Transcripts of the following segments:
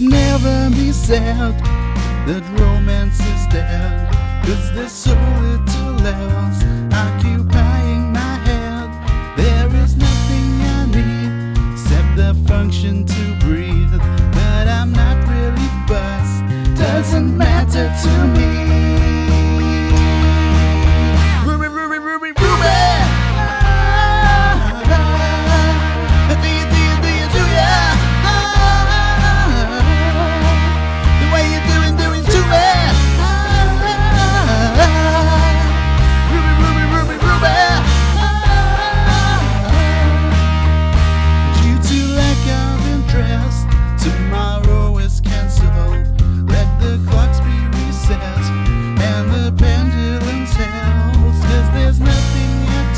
never be said that romance is dead? Cause there's so little else occupying my head. There is nothing I need except the function to breathe. But I'm not really fussed, doesn't matter to me.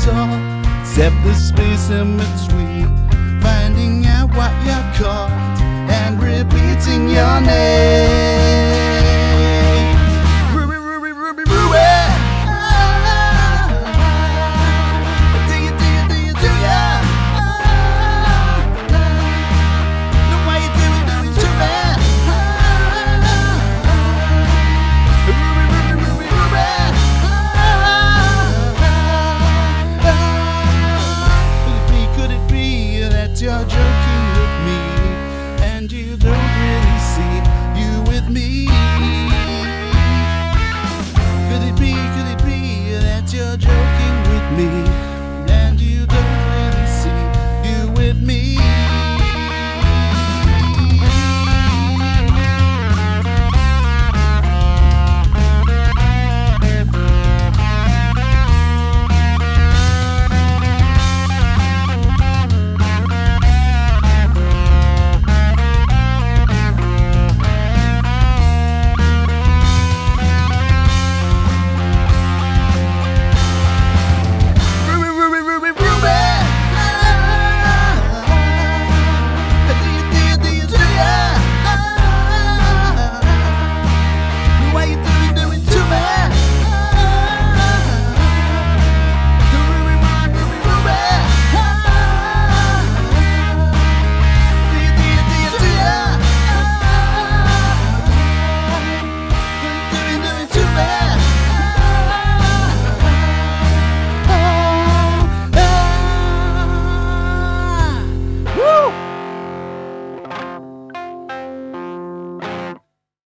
At all except the space in between. Finding out what you're called and repeating your name. You're joking with me and you don't really see you with me? Could it be, could it be that you're joking with me